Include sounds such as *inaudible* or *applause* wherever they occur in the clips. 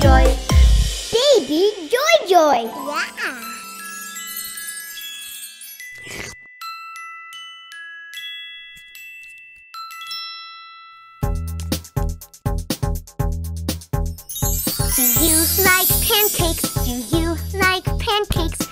Joy. Baby Joy Joy. Yeah. Do you like pancakes? Do you like pancakes?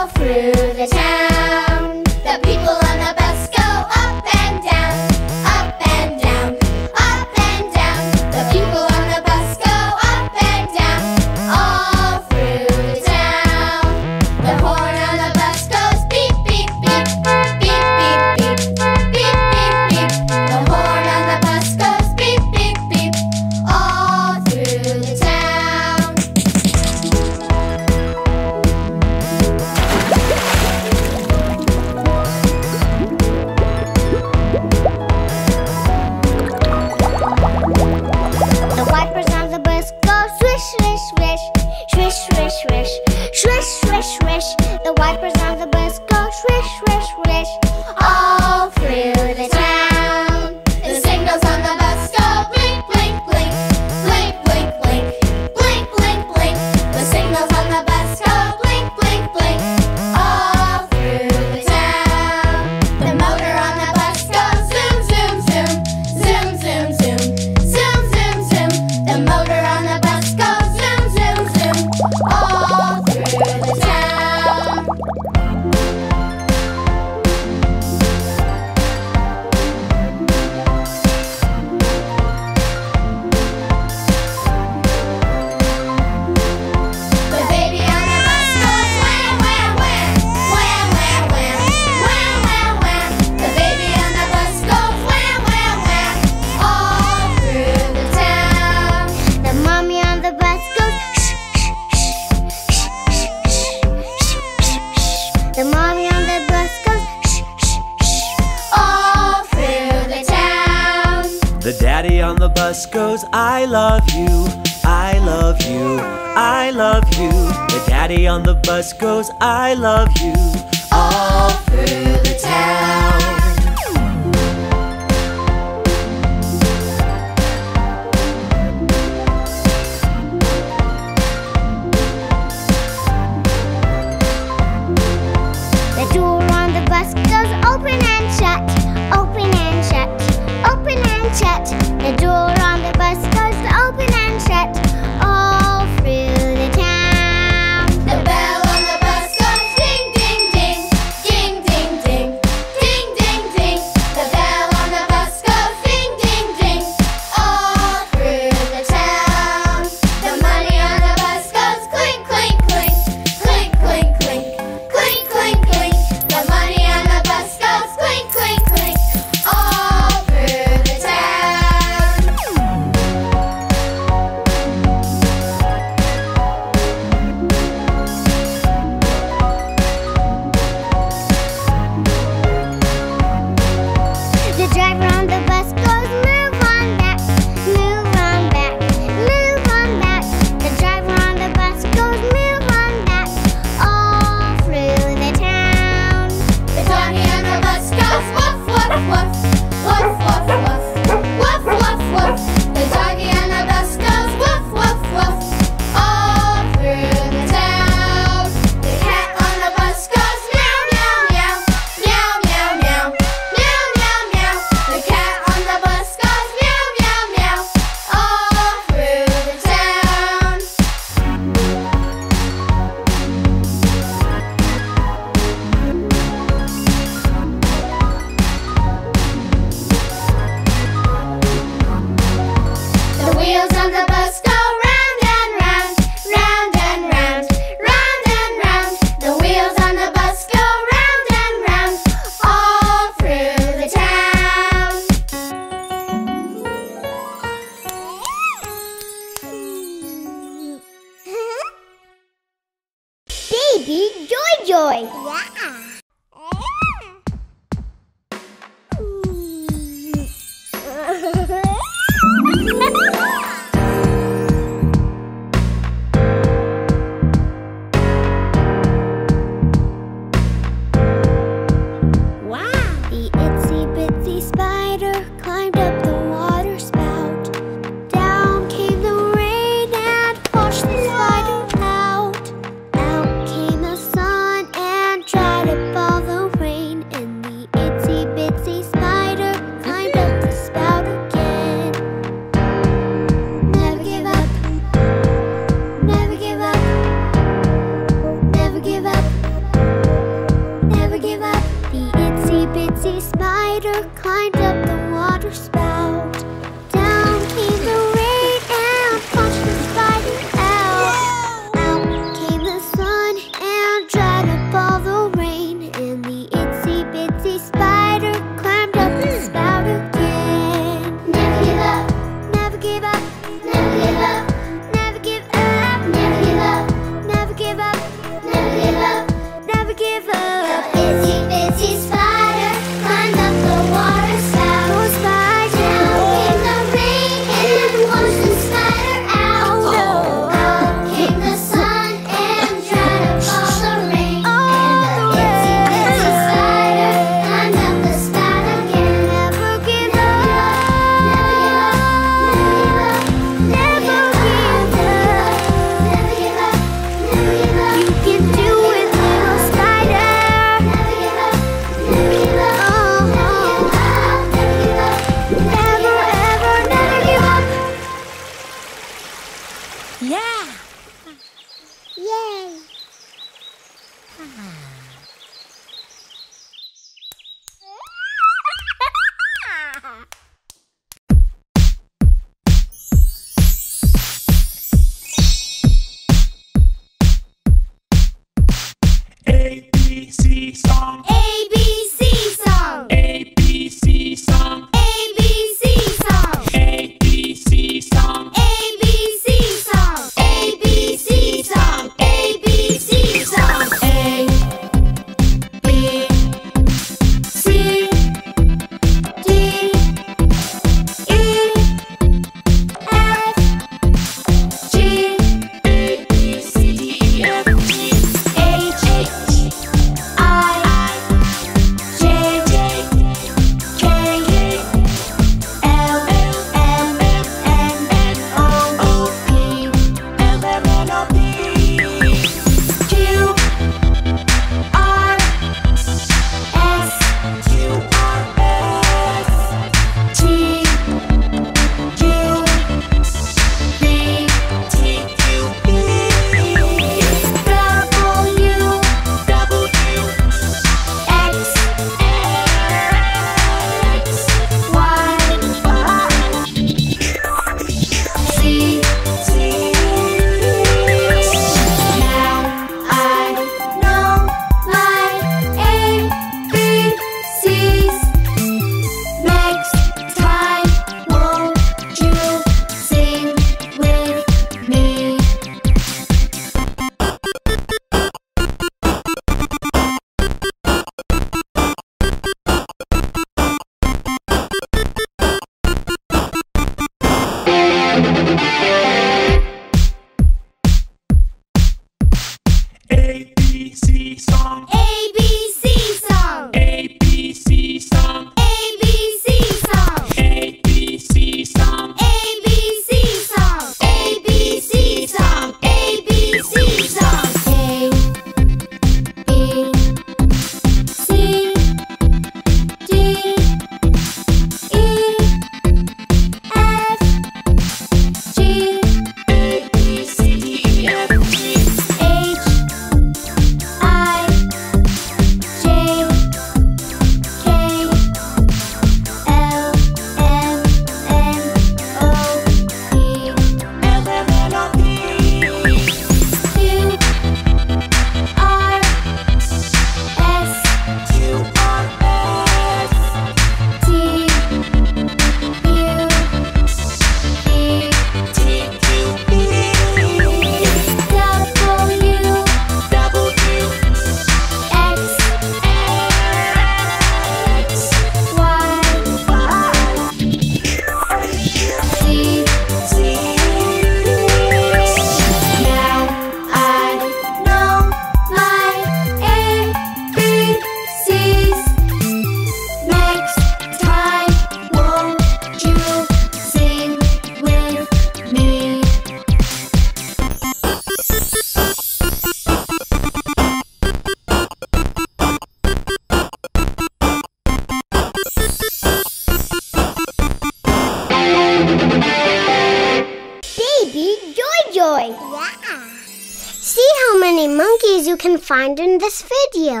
find in this video.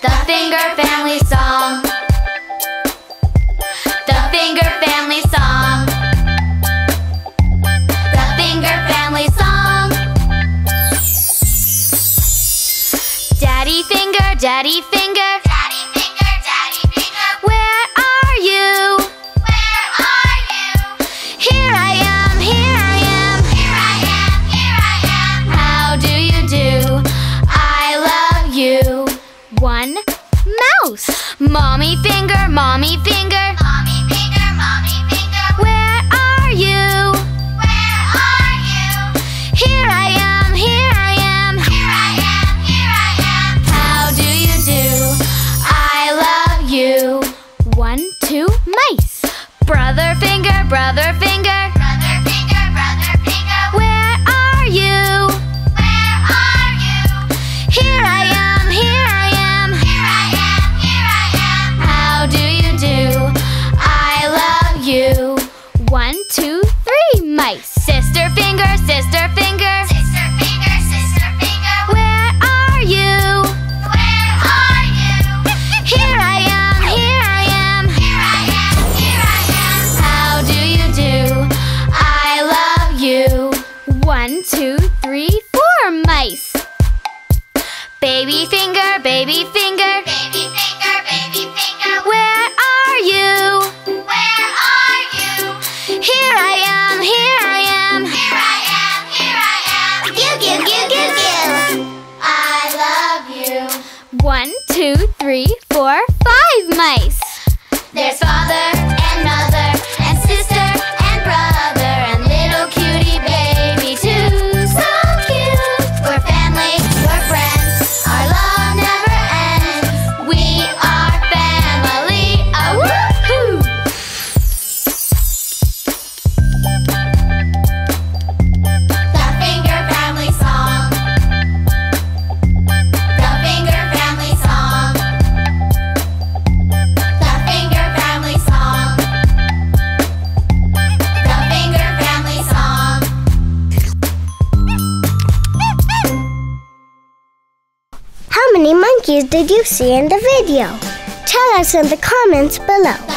The Finger Family Song. The Finger Family Song. The Finger Family Song. Daddy Finger, Daddy Finger. Mommy finger, mommy finger. Mommy finger, mommy finger. Where are you? Where are you? Here I am, here I am. Here I am, here I am. How do you do? I love you. One, two, mice. Brother finger, brother us in the comments below.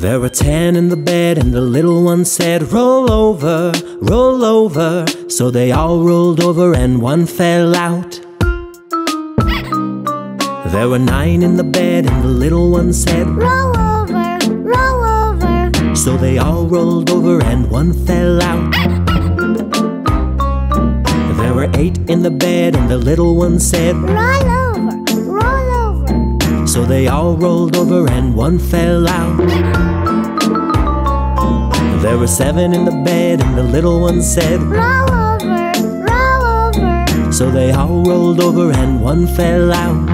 There were ten in the bed, and the little one said, Roll over, roll over. So they all rolled over, and one fell out. There were nine in the bed, and the little one said, Roll over, roll over. So they all rolled over, and one fell out. There were eight in the bed, and the little one said, Roll over. So they all rolled over, and one fell out. There were seven in the bed, and the little one said, Roll over, roll over. So they all rolled over and one fell out.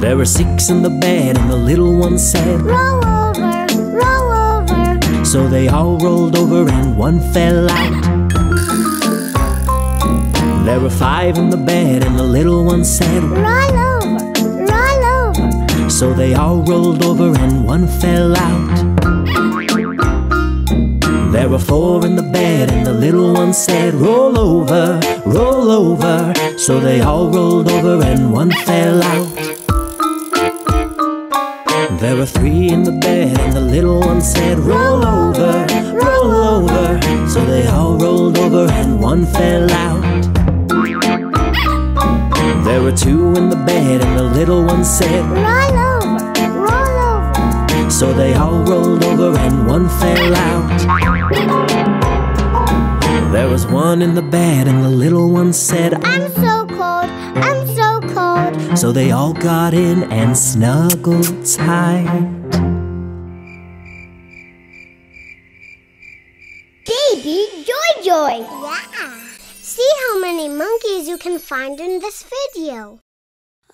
There were six in the bed and the little one said, Roll over, roll over. So they all rolled over and one fell out. There were five in the bed and the little one said, Roll over. So they all rolled over and one fell out. There were four in the bed and the little one said, Roll over, roll over. So they all rolled over and one fell out. There were three in the bed and the little one said, Roll over, roll over. So they all rolled over and one fell out. There were two in the bed and the little one said, Roll. So they all rolled over and one fell out. There was one in the bed and the little one said, I'm so cold, I'm so cold. So they all got in and snuggled tight. Baby Joy Joy. Yeah. See how many monkeys you can find in this video.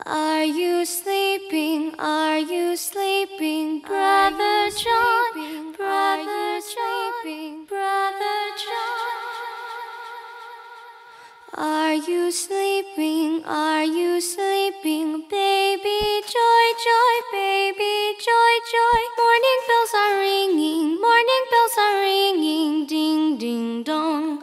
Are you sleeping? Are you sleeping, brother John? Brother John, brother John. Are you sleeping? Are you sleeping, baby joy, joy, baby joy, joy? Morning bells are ringing, morning bells are ringing, ding, ding, dong,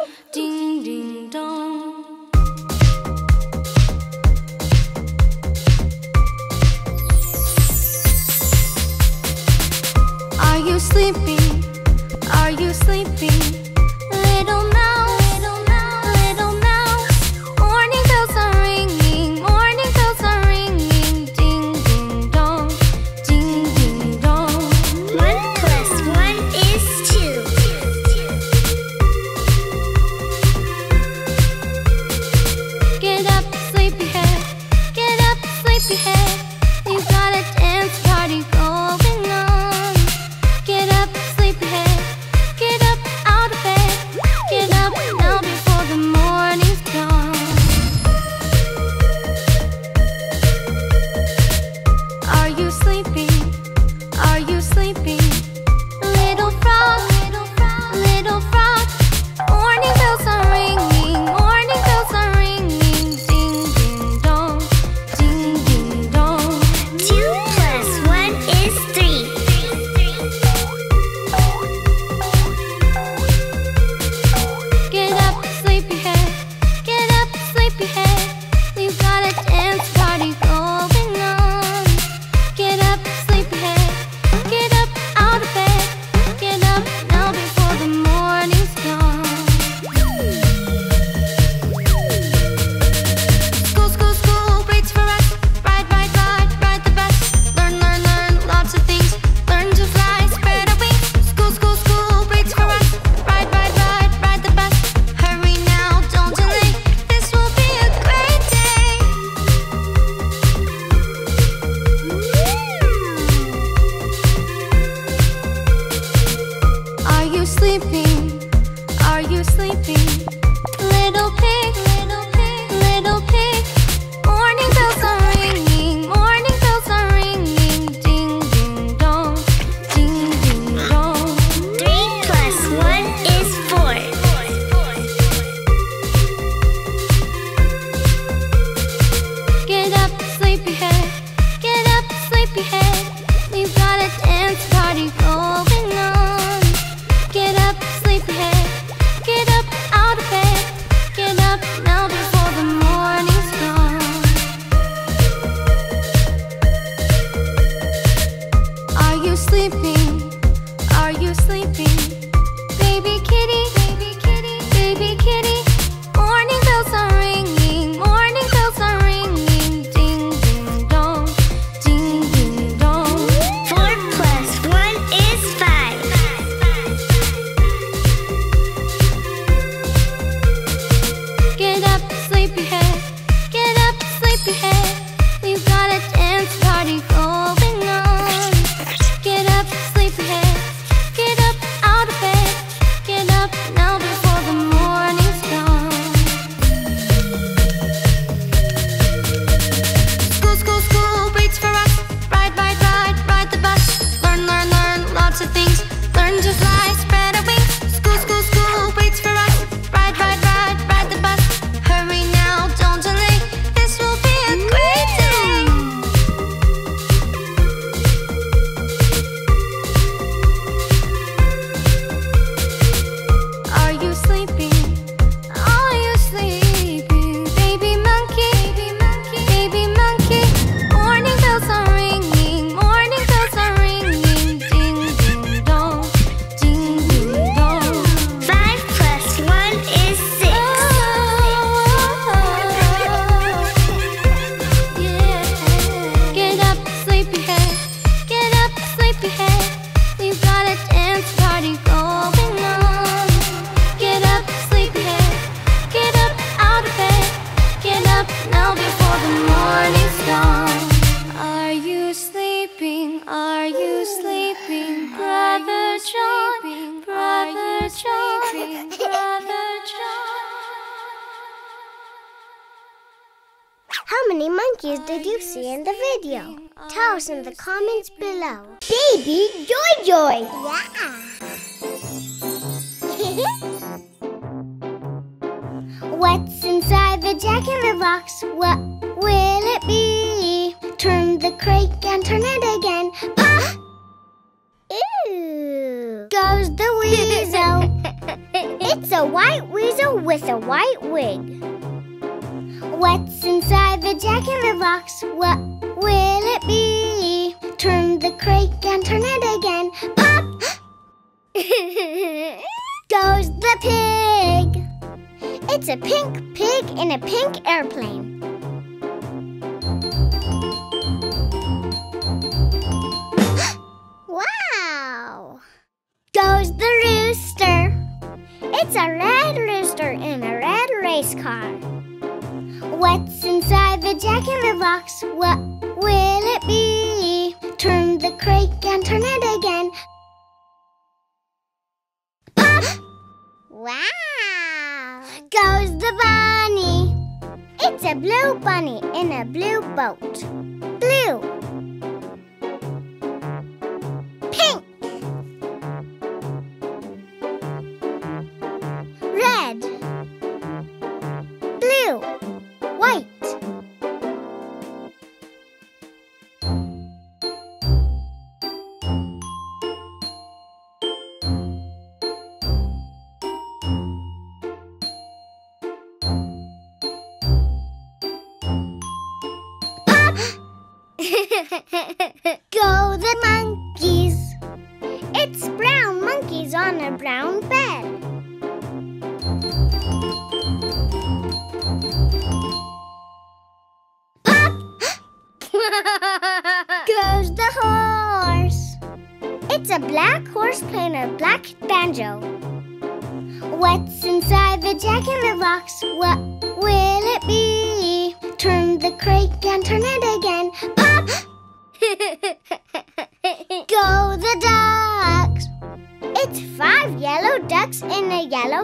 Are creak and turn it again. Pop! *gasps* Goes the pig. It's a pink pig in a pink airplane. *gasps* wow! Goes the rooster. It's a red rooster in a red race car. What's inside the jack in the box? What will it be? turn the crank and turn it again. Pop! Wow! Goes the bunny. It's a blue bunny in a blue boat.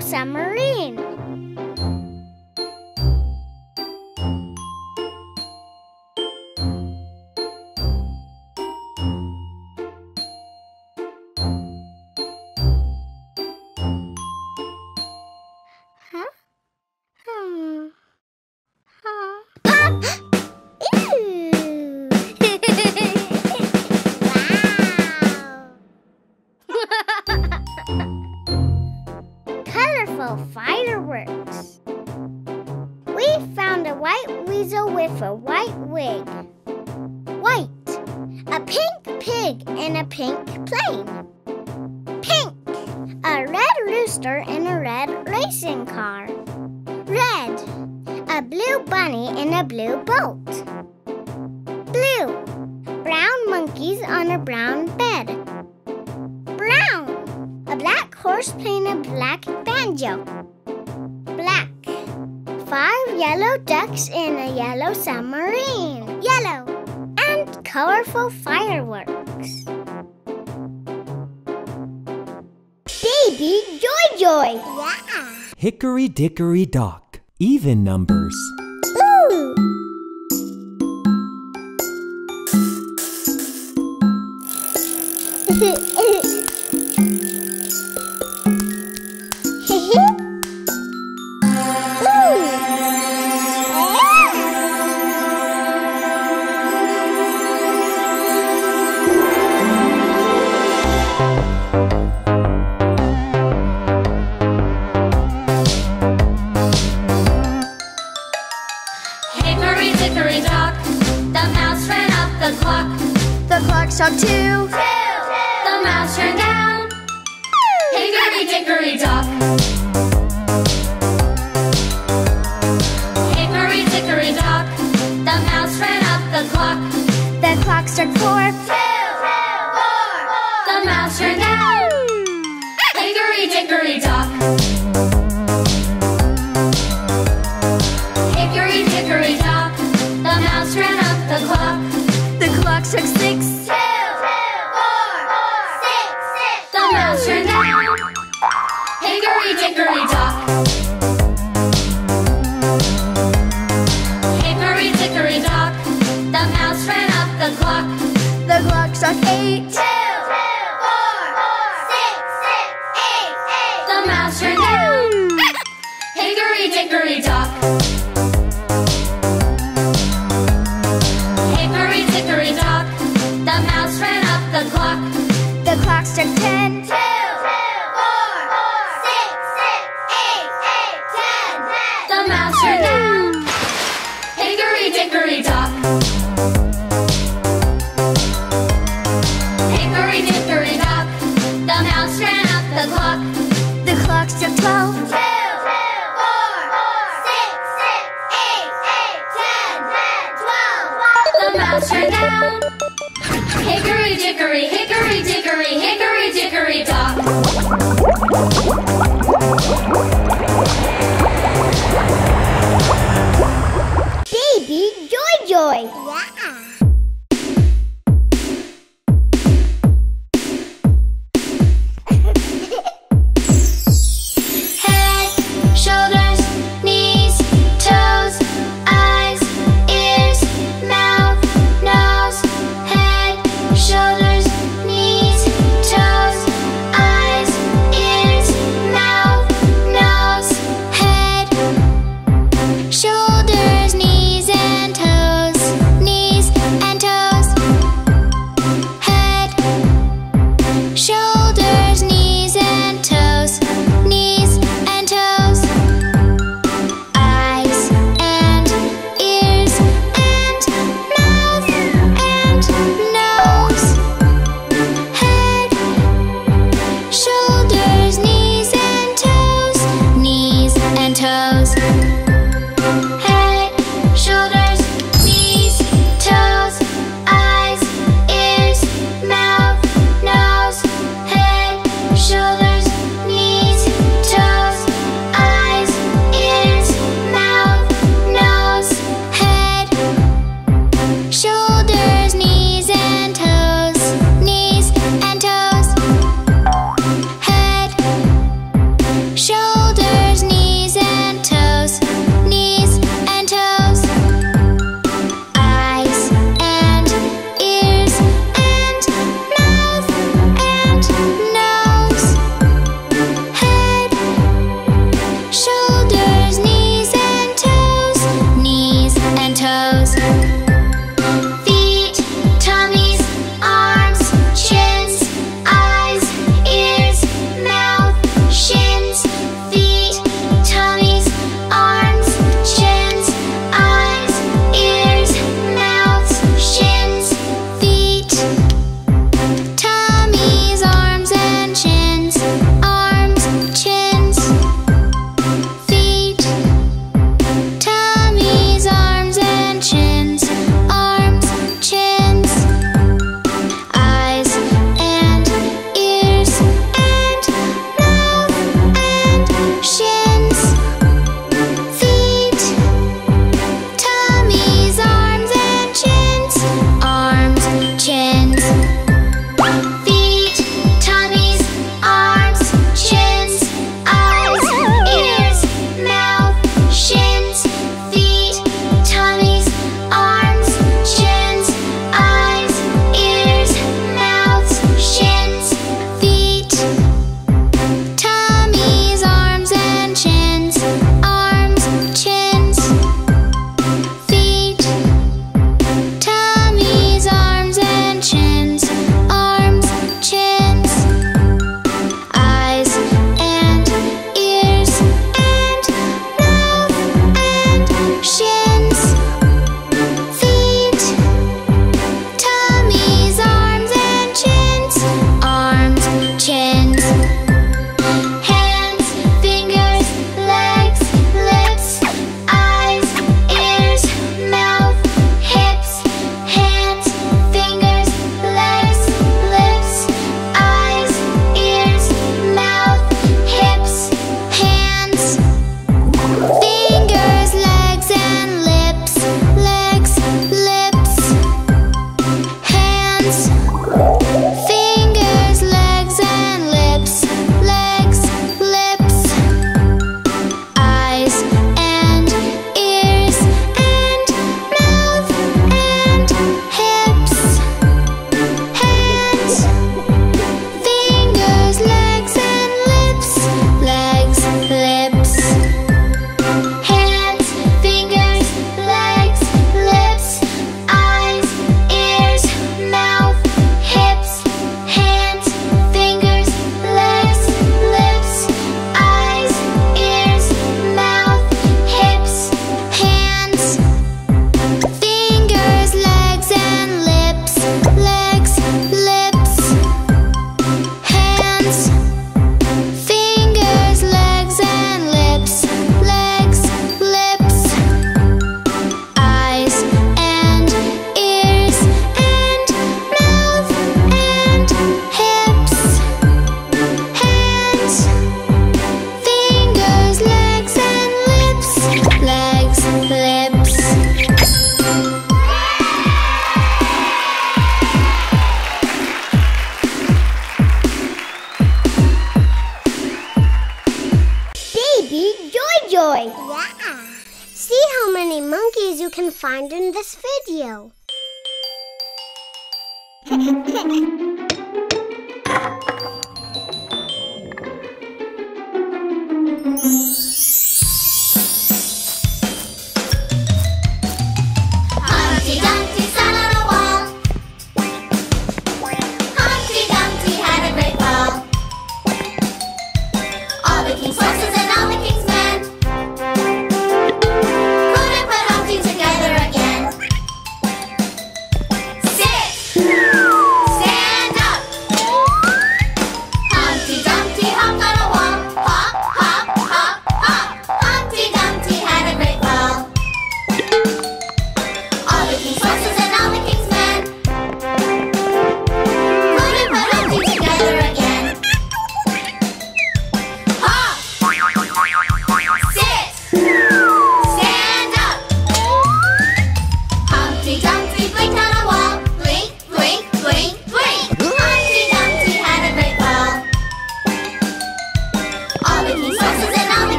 submarine. Hickory Dickory Dock. Even numbers. hedgehog too. Two, two. The mouse turned down. Hickory dickory dock.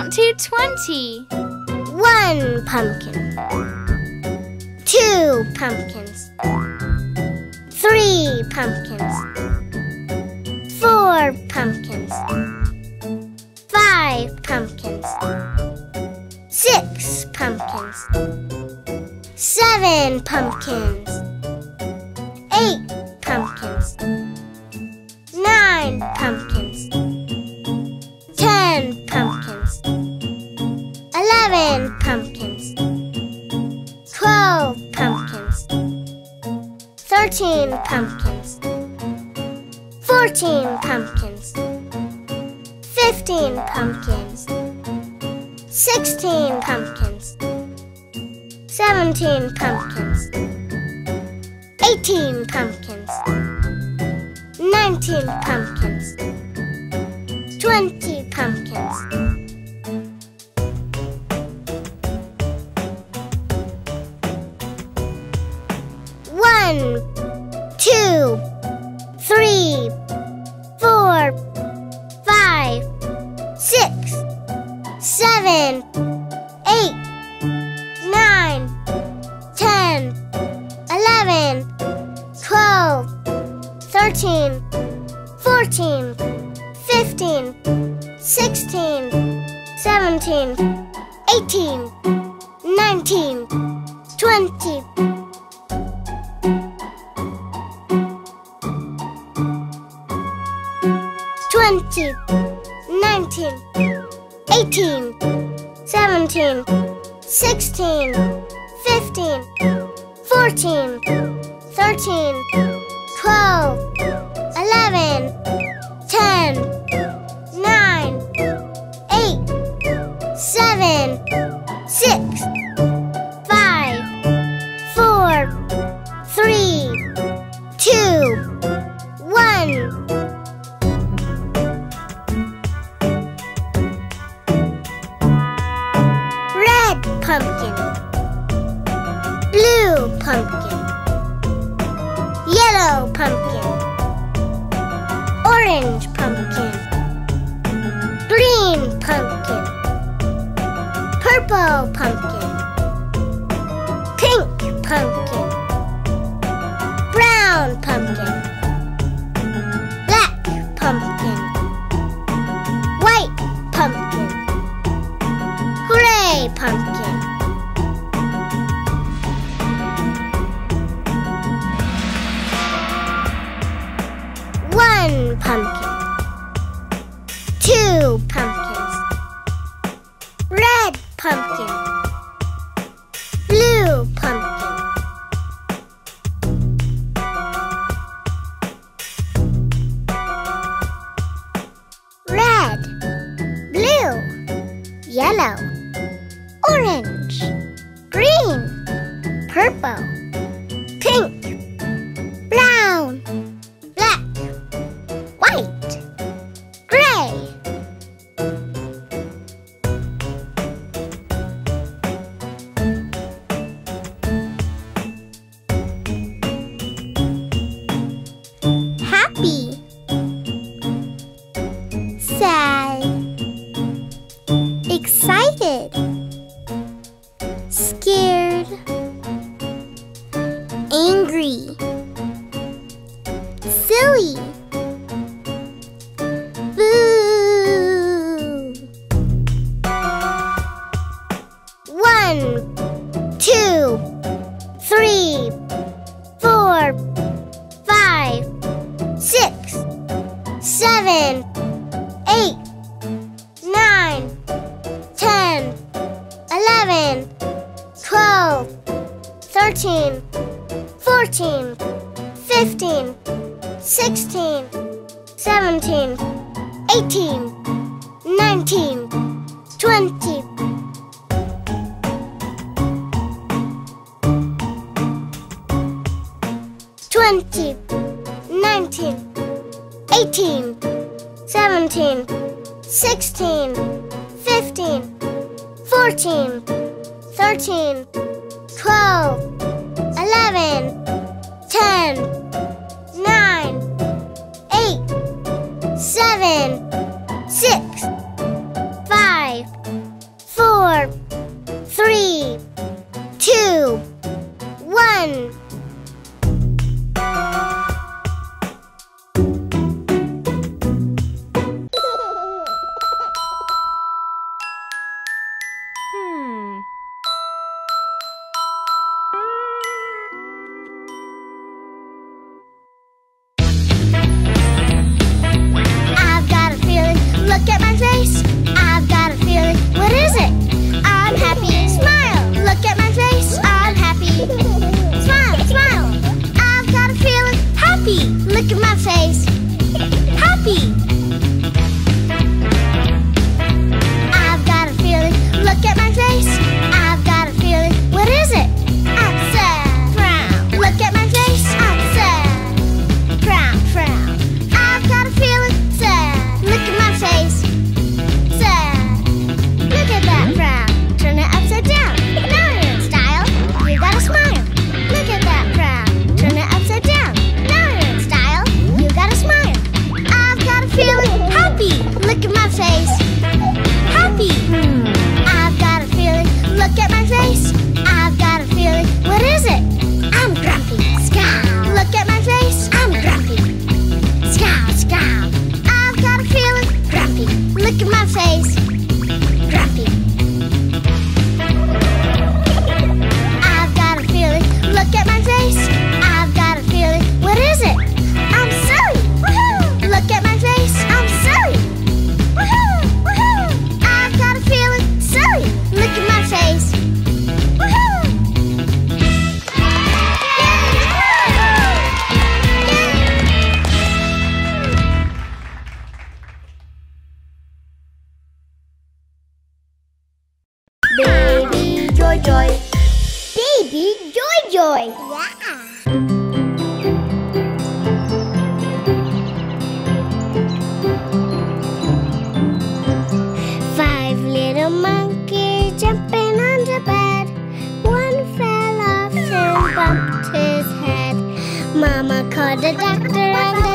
count to twenty. One pumpkin. Two pumpkins. Three pumpkins. Four pumpkins. Five pumpkins. Six pumpkins. Seven pumpkins. Thirteen, twelve. 13, 12, 在 the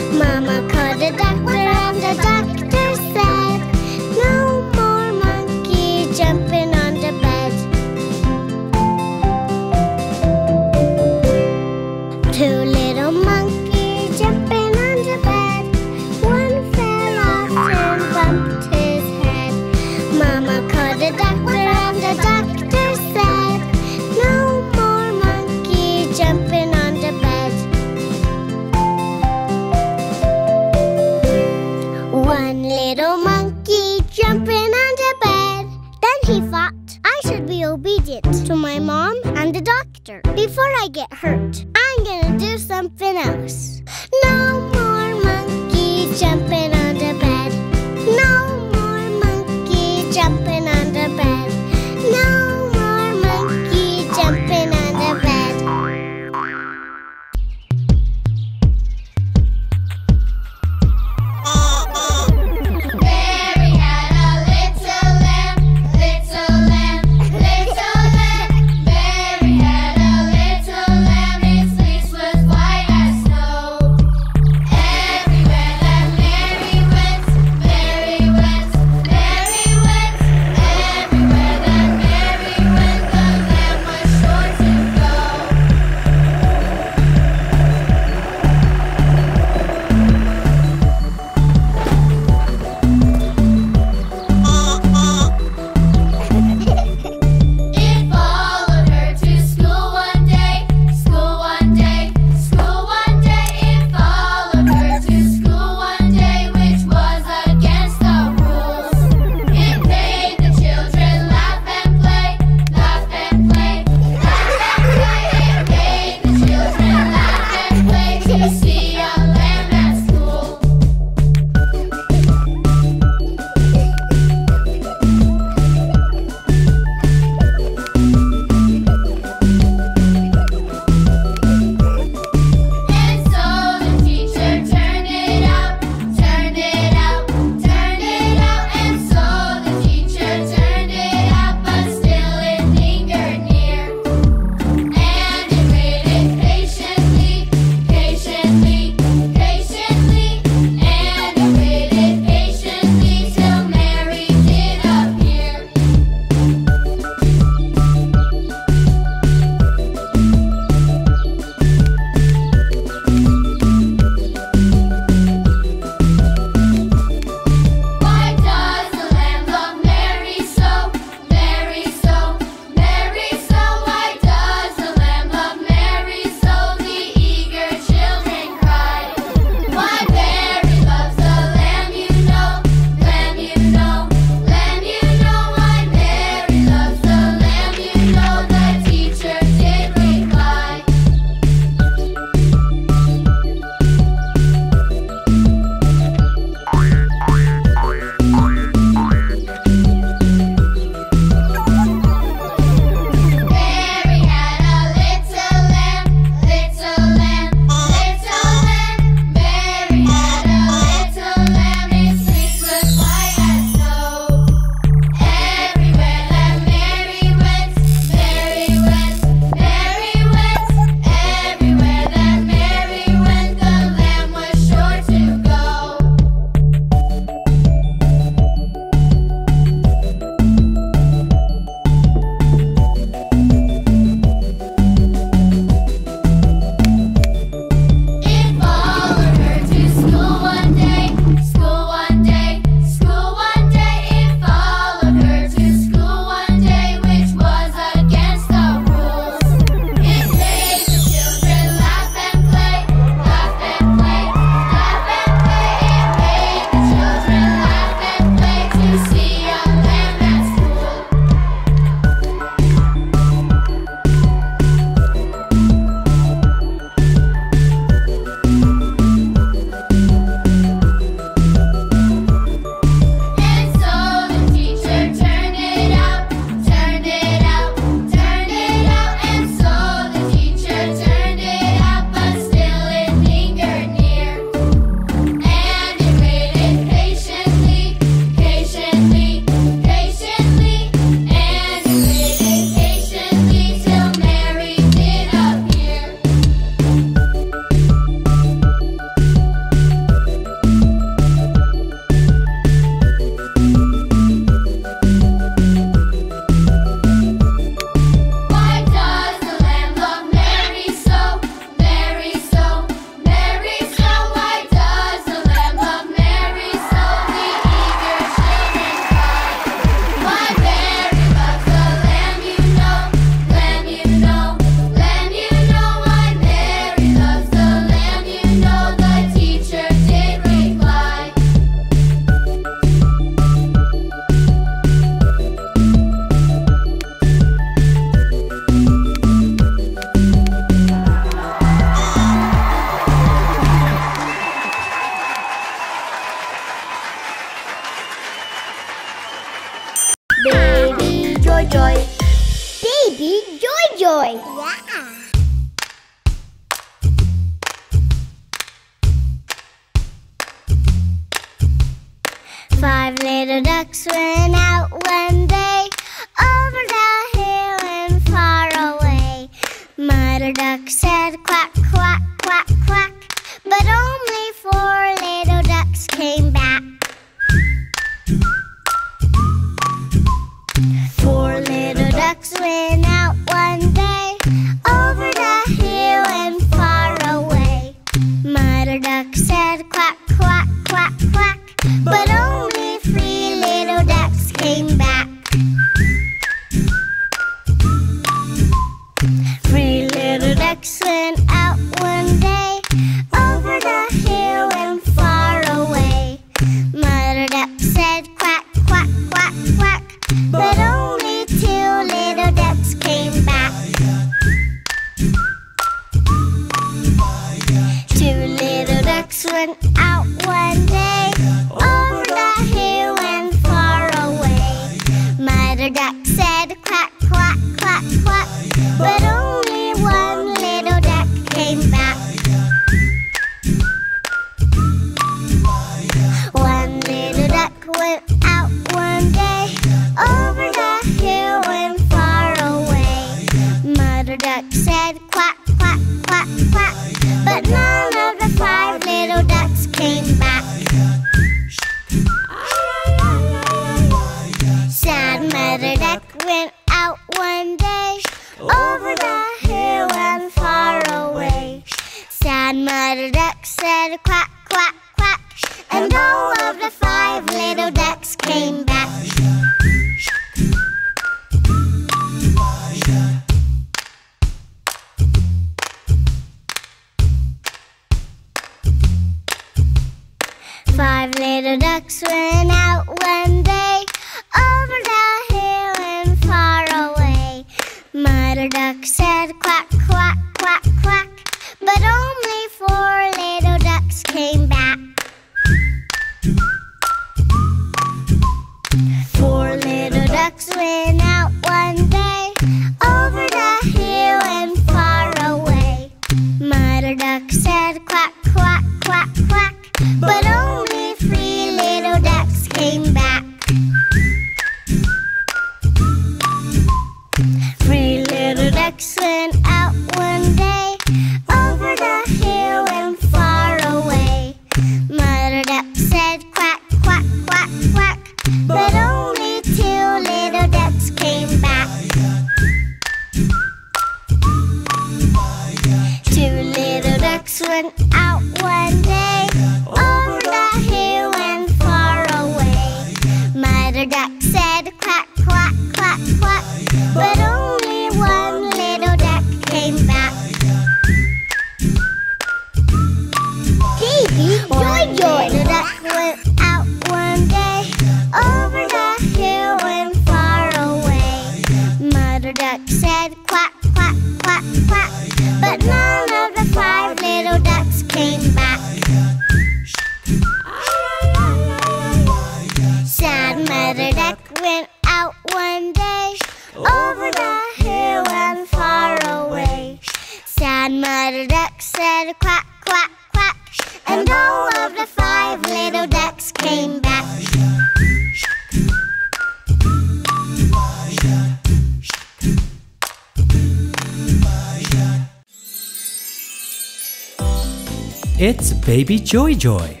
Joy Joy.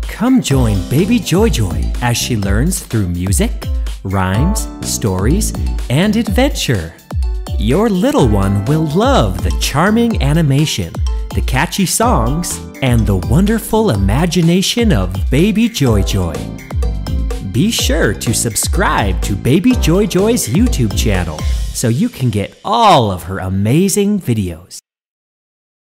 Come join baby Joy Joy as she learns through music, rhymes, stories, and adventure. Your little one will love the charming animation, the catchy songs, and the wonderful imagination of Baby Joy Joy. Be sure to subscribe to Baby Joy Joy's YouTube channel so you can get all of her amazing videos.